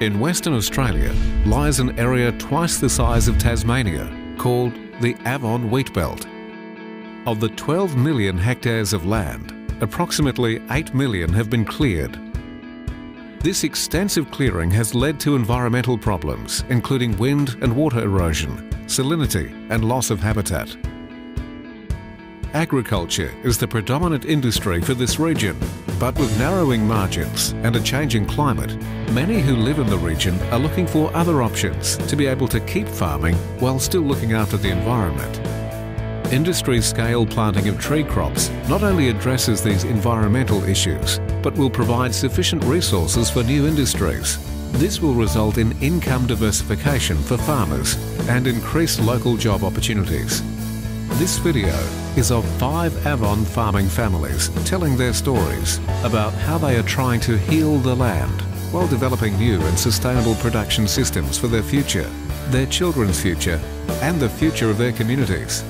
In Western Australia lies an area twice the size of Tasmania called the Avon Wheat Belt. Of the 12 million hectares of land, approximately 8 million have been cleared. This extensive clearing has led to environmental problems, including wind and water erosion, salinity and loss of habitat. Agriculture is the predominant industry for this region, but with narrowing margins and a changing climate, many who live in the region are looking for other options to be able to keep farming while still looking after the environment. Industry scale planting of tree crops not only addresses these environmental issues, but will provide sufficient resources for new industries. This will result in income diversification for farmers and increased local job opportunities. This video is of five Avon farming families telling their stories about how they are trying to heal the land while developing new and sustainable production systems for their future, their children's future and the future of their communities.